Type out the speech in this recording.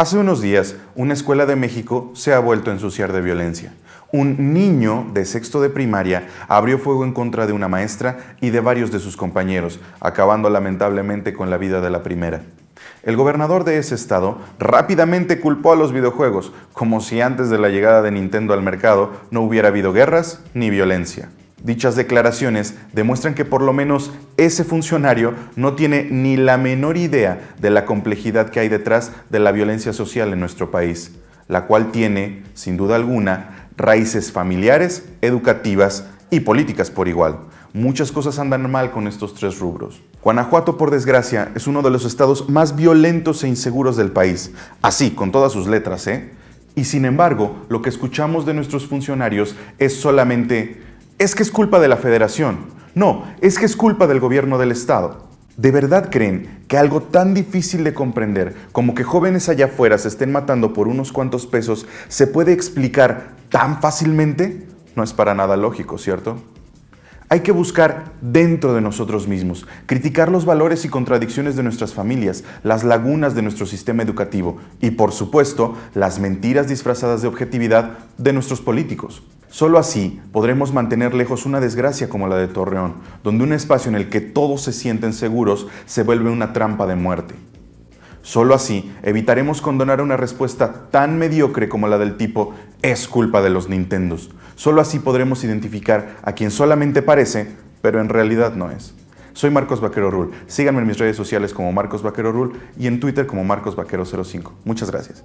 Hace unos días, una escuela de México se ha vuelto a ensuciar de violencia. Un niño de sexto de primaria abrió fuego en contra de una maestra y de varios de sus compañeros, acabando lamentablemente con la vida de la primera. El gobernador de ese estado rápidamente culpó a los videojuegos, como si antes de la llegada de Nintendo al mercado no hubiera habido guerras ni violencia. Dichas declaraciones demuestran que por lo menos ese funcionario no tiene ni la menor idea de la complejidad que hay detrás de la violencia social en nuestro país, la cual tiene, sin duda alguna, raíces familiares, educativas y políticas por igual. Muchas cosas andan mal con estos tres rubros. Guanajuato, por desgracia, es uno de los estados más violentos e inseguros del país. Así, con todas sus letras, ¿eh? Y sin embargo, lo que escuchamos de nuestros funcionarios es solamente es que es culpa de la federación. No, es que es culpa del gobierno del Estado. ¿De verdad creen que algo tan difícil de comprender como que jóvenes allá afuera se estén matando por unos cuantos pesos se puede explicar tan fácilmente? No es para nada lógico, ¿cierto? Hay que buscar dentro de nosotros mismos, criticar los valores y contradicciones de nuestras familias, las lagunas de nuestro sistema educativo y, por supuesto, las mentiras disfrazadas de objetividad de nuestros políticos. Solo así podremos mantener lejos una desgracia como la de Torreón, donde un espacio en el que todos se sienten seguros se vuelve una trampa de muerte. Solo así evitaremos condonar una respuesta tan mediocre como la del tipo es culpa de los Nintendos. Solo así podremos identificar a quien solamente parece, pero en realidad no es. Soy Marcos Vaquero Rul. Síganme en mis redes sociales como Marcos Vaquero Rul y en Twitter como Marcos Vaquero 05. Muchas gracias.